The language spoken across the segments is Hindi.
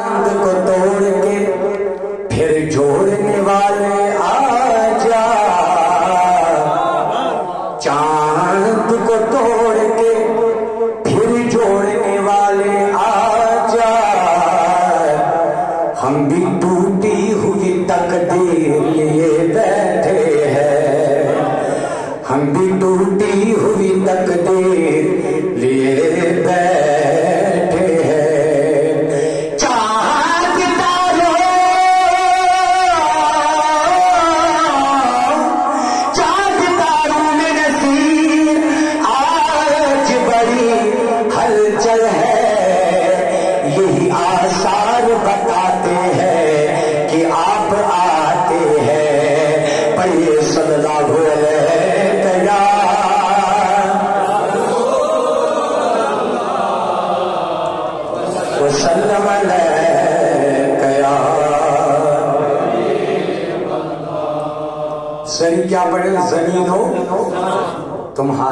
को तोड़ के फिर जोड़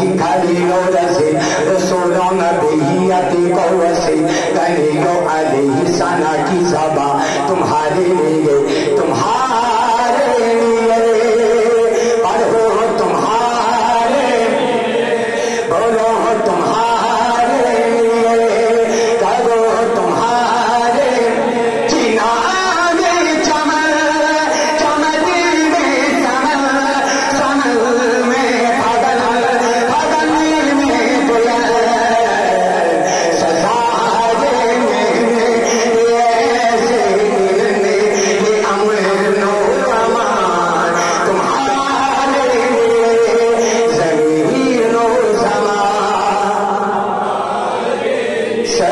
hi ka ni lo da se ro so lo na be hi ya te ko se ka ni lo a le hi sana ki saba tumhare le न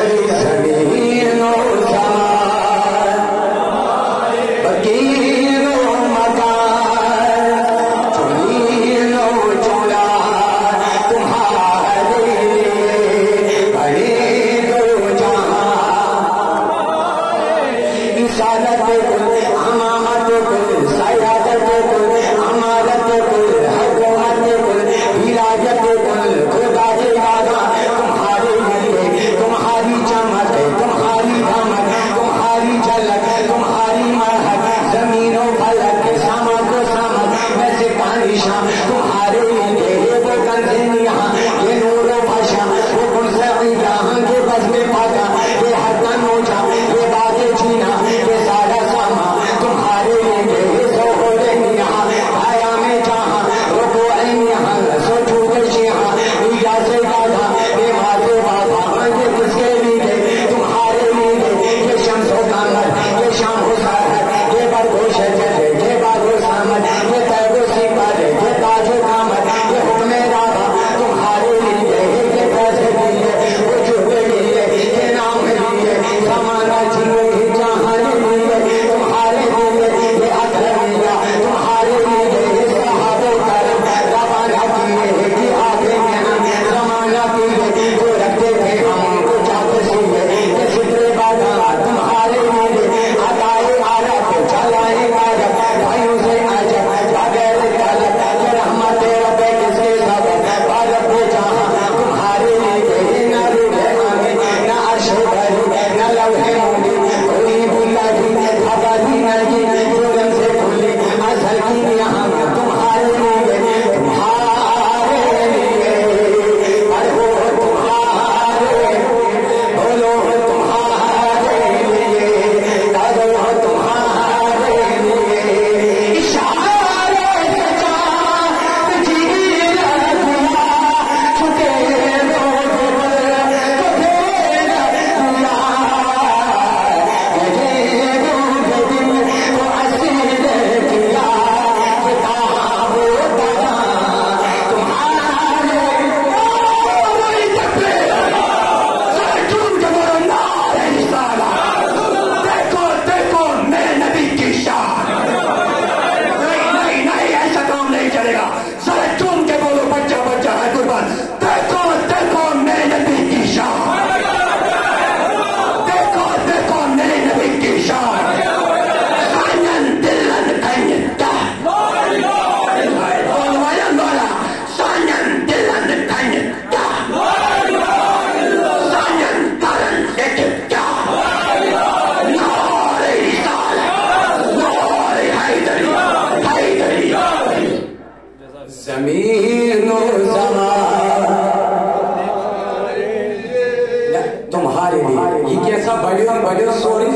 ये कैसा बढ़िया बढ़िया सोरी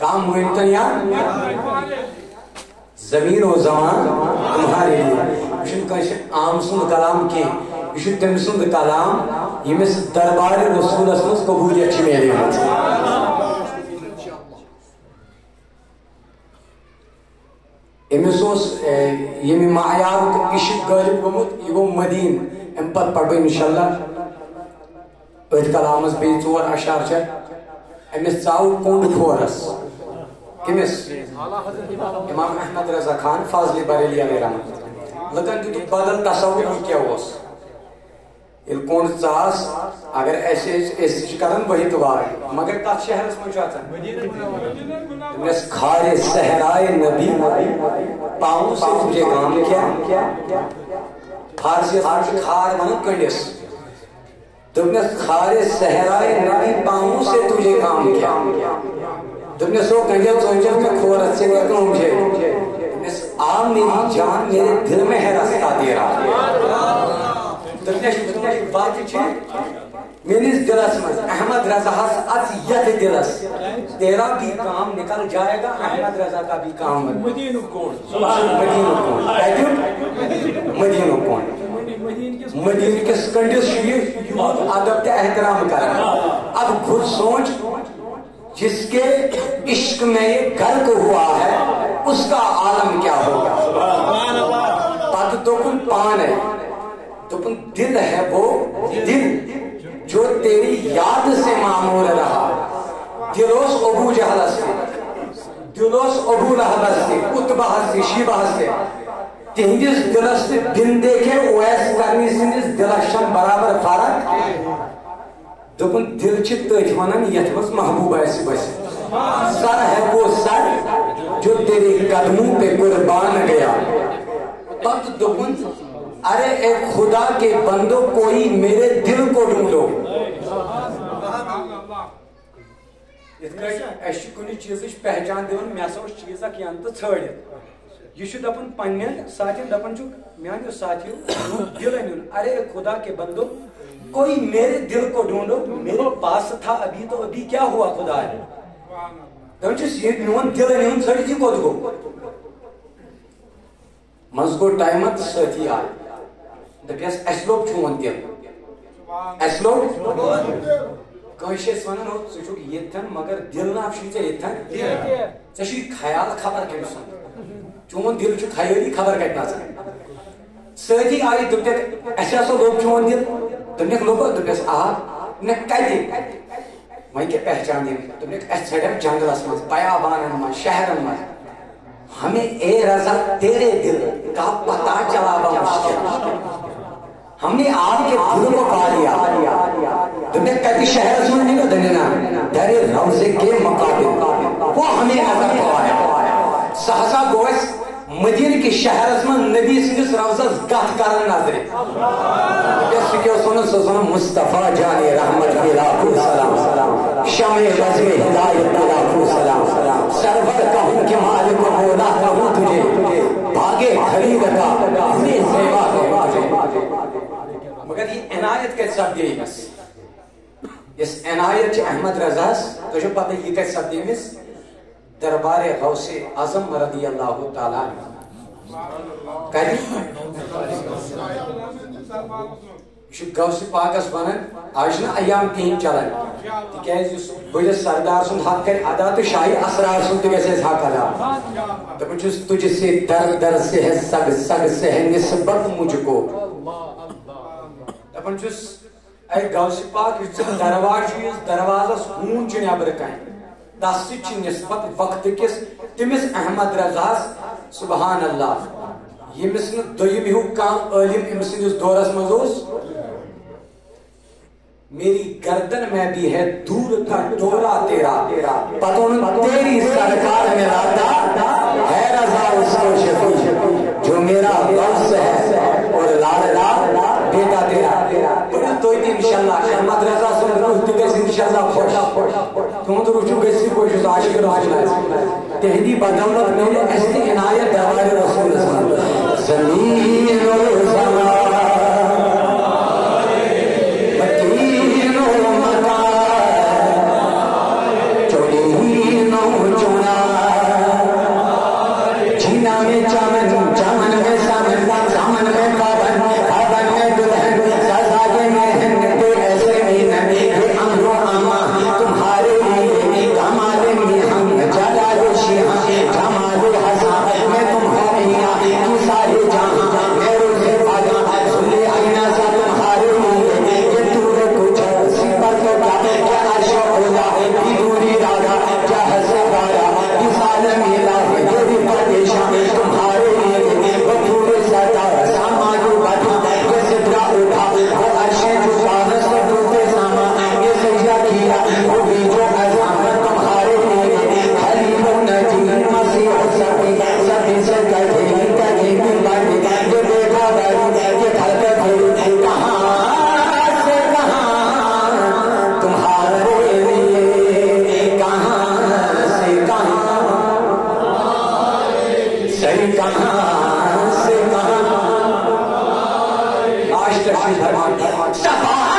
काम हुए तो यहाँ ज़मीन और जमान तुम्हारे लिए। आम सुन कलाम के यह तम सुंद कलाम यमिस दरबार रसूलस मज कबूलियत मिले अमिस ये मायार इश्क गालिब गोमुत यह गो मदीन अम पे पढ़ इनशाला अथ कलामस बे चोर अशार अमिस चाव कुंड खोरस कमिस इमाम अहमद रजा खान फाजली बरेली रहमत लकन दित बदल तस्वुर क्या कोंड चास अगर कर वही वार मगर कत शहर मज खारे सहराए नबी पाऊ से काम क्या फारसी खार वन कंडिस दोपनस खारे सहराए नबी पाऊ से तुझे काम क्या। दोपनस वो कंजल सोचल के खोर अच्छे क्या कहूँ मुझे आ मेरी जान मेरे दिल में है रास्ता दे रहा मेरिस दिलस मज अहमद रजा अच यथ दिलस। तेरा भी काम निकल जाएगा अहमद रजा का भी काम। मदीन कौन मदीन कौन मदीन किस कंडिस अदब के एहतराम कर अब खुद सोच, जिसके इश्क में गर्क हुआ है, उसका आलम क्या होगा? पद तो कुल पान है तो दिल है वो दिल जो तेरी याद से मामूर रहा। दिलोस अबू जहल दिलोस अबू लहब से शिबा तिहंदिस दिलस दिन देखे करनी सिंदिस दिलस बराबर फ़र्क। दिल तथ वन यथ मज महबूब आस बस। सर है वो सर, जो तेरे कदमों पे कुर्बान गया। एक खुदा के बंदो कोई मेरे दिल को ढूंढो। कुन चीज़ पहचान दिवन, मे हसा चीज़ तो छड़ित यह दपन पे साथियों दपन मान साथियों दिल अन अरे खुदा के बंदो कोई मेरे दिल को ढूंढो मेरे पास था अभी तो अभी क्या हुआ खुदा है? दपन दिल छड़ित यह कोत गो मज गो टाइम सही आए दपियस अस चोन दिल। अस कस वन यन मगर दिल ना यन ख्याल खबर कम चोन दिल खयाली खबर कत ना सही आई दोपक अस लोग चोन दिल दोपक लोग दोपस आ न कत वह क्या पहचान दोपक अस छड़ जंगलस मज बयाबान मज शहरन मज हमें ए रजा तेरे दिल का पता चला मुश्किल। हमने आपके दिल को पा लिया। तुमने कभी शहर सुन नहीं को ना। तेरे रौजे के शहर में नबी कर नज़र क्या सुन सुन मुस्तफ़ा जाने रहमत के लाखों सलाम। शमे बजे हिदायत के लाखों सलाम। सरवर कहूँ कि मालिक मौला कहूँ तुझे। भागे खरीद का, अपनी सेवा मगर ये इनायत कत सपदे अमस इस इनायत अहमद रजास तो पता दरबार गौस पाकस वन आज अयाम कहीं चलान तिज बड़स सरदार सुंद हक कर अदा तो शाही असरार सुंद हक अदा तो तुझसे दर दर से है सग सग से है निस्बत मुझको दपान गौस पाक दरवाज दरवाजस हून नबर कह तस नस्बत वक्त किस? तमिस अहमद रजास सुबहान अल्लाह यमिस दोयम हूँ कह आलिम अमिस दौरस मज मेरी गर्दन में भी है दूर का डोरा तेरा। पतन तेरी सरकार में लाता है रजा उसको जो मेरा वंश है और लाडला बेटा तेरा। तो इंशाल्लाह अहमद रजा सुन रूह तु गस इंशाल्लाह खुश? रूह तु गस खुश आशिक रहना तेहदी बदौलत मेरे ऐसी इनायत दरबार रसूल। ज़मीन से कहाँ आज तक धर्म